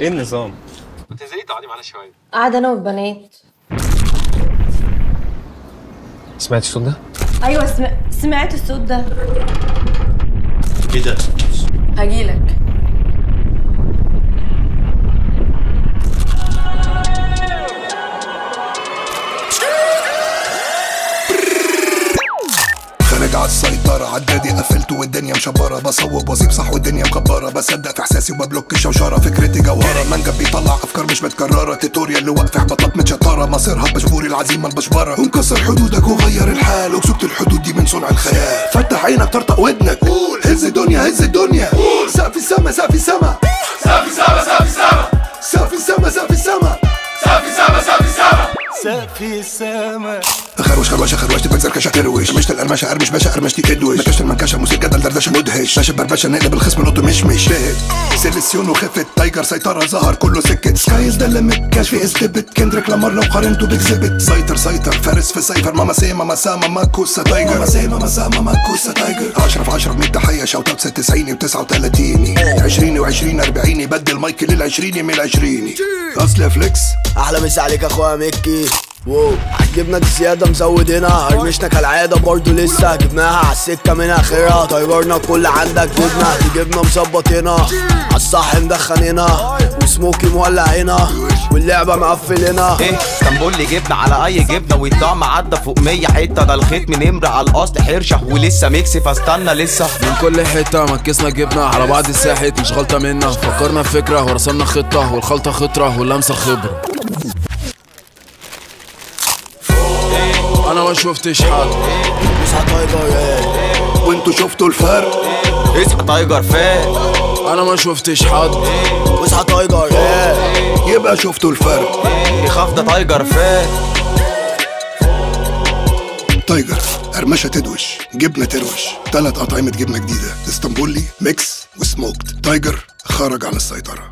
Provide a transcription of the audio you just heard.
إيه النظام؟ ما تنزلي تقعدي معانا شوية. قاعدة أنا والبنات سمعت الصوت ده؟ أيوة سمع... سمعت الصوت ده. إيه ده؟ هجيلك السيطرة عدادي قفلته والدنيا مشبرة. بصوب واصيب صح والدنيا مكبرة. بصدق في احساسي وببلوك الشوشرة. فكرتي جوهرة منجب بيطلع افكار مش متكررة. تيتوريال اللي واقف احباطات متشطرة. مصيرها بجبور العزيمة البشبرة ومكسر حدودك وغير الحال. وكسبت الحدود دي من صنع الخيال. فتح عينك طرطق ودنك. قول. هز الدنيا هز الدنيا. قول. سقف السما سقف السما. سافي سما سافي سما سقف السما سقف السما. سافي سما سافي سما سقفي السما. خروش خروشه خروشتي بكسر كشه تروش مشت القرمشه قرمش باشا قرمشتي كدوش مكشت المنكشة موسيقى جدل دردشة مدهش. ماشي بربشه نقلب الخصم نط مش مش سيليسيون وخفت تايجر سيطرة ظهر كله سكت. سكايز ده اللي متكاش في إثبت. كندريك لامار لو قارنته بيكذبت سيطر سيطر فارس في سيفر. ماما سي ماما سا ماما كوسا تايجر. ماما سي ماما سا ماما كوسا تايجر. 10 في 10 ب 100 تحيه شوت اوت 90 و39 20 و20 40 بدل مايك لل 20 من ال 20 أصل فليكس. أحلى مسا عليك يا أخويا مكي واو عجبنا دي زيادة مزود هنا هرمشنا كالعادة برضو لسه. جبناها عالسكة من آخرها. طيرنا كل عندك جبنا دي جبنا مظبط هنا عالصح مدخن هنا وسموكي مولع هنا واللعبة مقفل هنا إيه اسطنبول جبنة على أي جبنة. والطعم عدى فوق 100 حتة. ده الختم نمر على الأصل حرشة. ولسه mix فاستنى لسه. من كل حتة مكسنا جبنا على بعض الساحت مش غلطة منا. فكرنا في فكرة ورسمنا خطة. والخلطة خطرة واللمسة خبرة. أنا ما شفتش حد. مصحى تايجر إيه وانتوا شفتوا الفرق؟ اصحى تايجر فات أنا ما شفتش حد. مصحى تايجر إيه يبقى شفتوا الفرق. يخاف ده تايجر فات تايجر قرمشة تدوش جبنة تروش. تلات أطعمة جبنة جديدة. إسطنبولي mix و smoked. تايجر خرج عن السيطرة.